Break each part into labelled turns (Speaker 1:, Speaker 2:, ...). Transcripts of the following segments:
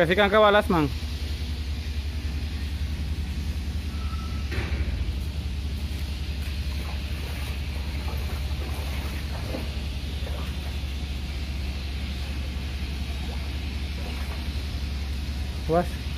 Speaker 1: Kasi kang kawalas mang. Was.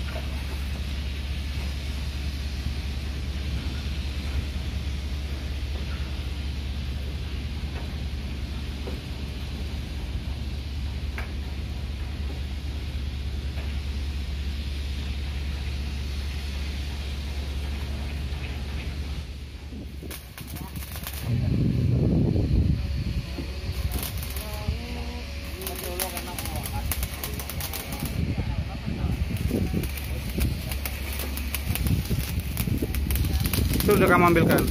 Speaker 1: Itu udah kamu ambilkan.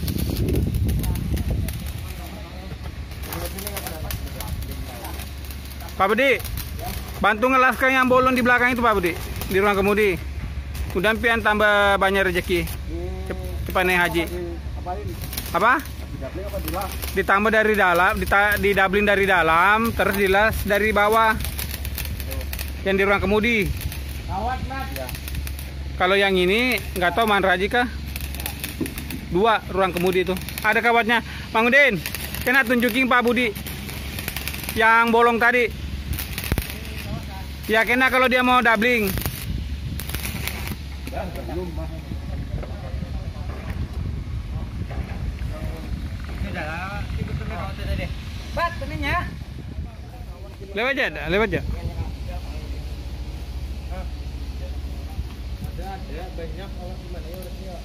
Speaker 1: Pak Budi, bantu ngelaskan yang bolong di belakang itu Pak Budi, di ruang kemudi. Udah pian tambah banyak rezeki. Cep- Cepat naik haji.
Speaker 2: Apa ini?
Speaker 1: Apa?
Speaker 2: Didapling apa dilas?
Speaker 1: Ditambah dari dalam, dita- didablin dari dalam, terus dilas dari bawah. Yang di ruang kemudi.
Speaker 2: Ya.
Speaker 1: Kalau yang ini nggak tahu man kah? Dua ruang kemudi itu. Ada kawatnya. Bang Udin, kena tunjukin Pak Budi. Yang bolong tadi. Ya kena kalau dia mau doubling.
Speaker 3: Bat.
Speaker 1: Lewat aja, lewat aja.
Speaker 2: Ada ada banyak kalau gimana ya.